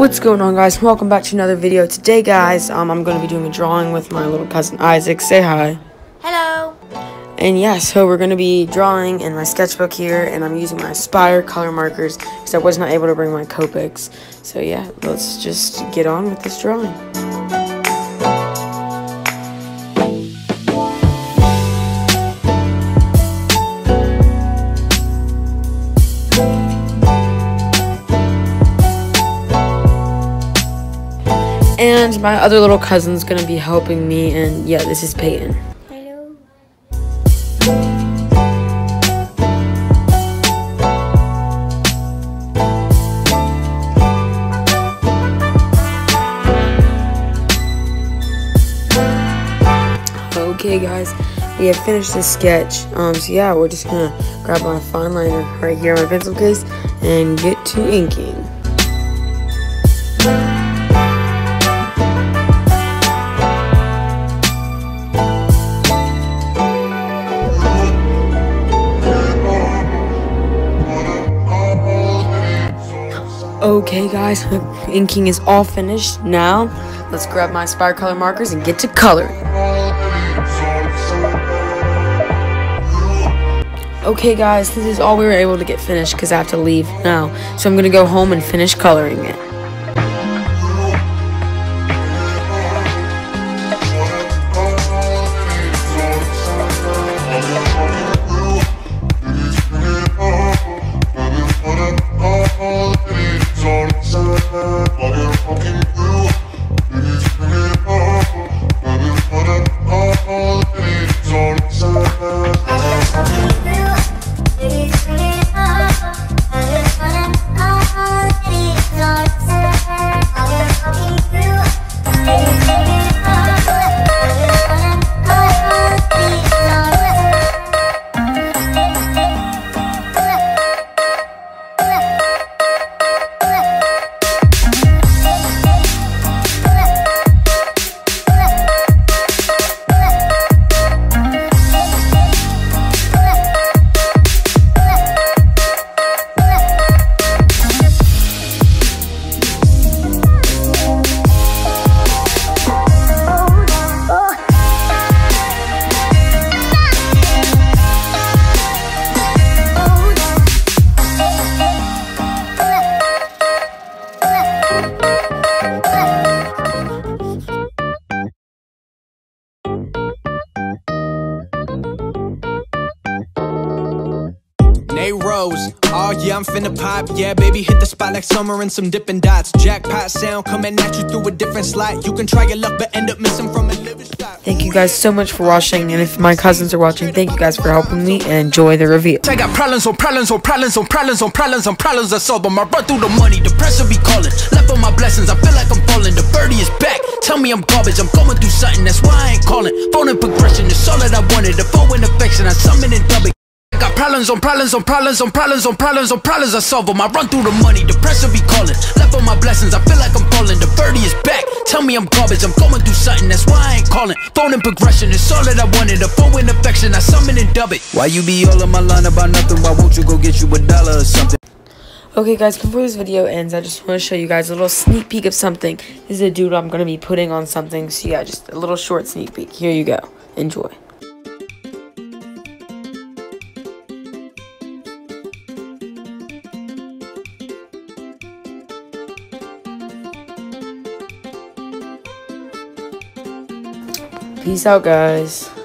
What's going on guys? Welcome back to another video. Today guys, um, I'm going to be doing a drawing with my little cousin Isaac. Say hi. Hello. And yeah, so we're going to be drawing in my sketchbook here, and I'm using my Aspire color markers because I was not able to bring my Copics. So yeah, let's just get on with this drawing. And my other little cousin's gonna be helping me, and yeah, this is Peyton. Hello. Okay, guys, we have finished this sketch. Um, so yeah, we're just gonna grab my fine liner right here on my pencil case and get to inking. Okay guys, inking is all finished. Now, let's grab my Aspire color markers and get to coloring. Okay guys, this is all we were able to get finished because I have to leave now. So I'm going to go home and finish coloring it. Nate Rose, oh yeah, I'm finna pop. Yeah, baby, hit the spot like summer and some dipping dots. Jackpot sound coming at you through a different slot. You can try your luck, but end up missing from a liver shot. Thank you guys so much for watching, and if my cousins are watching, thank you guys for helping me, and enjoy the reveal. I got problems on problems on problems on problems on problems on problems I solve them. I run through the money, the pressure be calling. Left on my blessings, I feel like I'm falling. The birdie is back. Tell me I'm garbage, I'm going through something, that's why I ain't calling. Phone and progression, it's all that I wanted. The phone and affection, I summon and dub it. Got problems on problems on problems on problems on problems on problems I solve them. I run through the money, the pressure be calling. Left on my blessings, I feel like I'm falling. The birdie is back. Tell me I'm garbage, I'm going through something, that's why I ain't calling. Phone and progression, it's all that I wanted. A phone and affection, I summon and dub it. Why you be all on my line about nothing? Why won't you go get you a dollar or something? Okay, guys, before this video ends, I just want to show you guys a little sneak peek of something. This is a dude I'm going to be putting on something, so yeah, just a little short sneak peek. Here you go. Enjoy. Peace out, guys.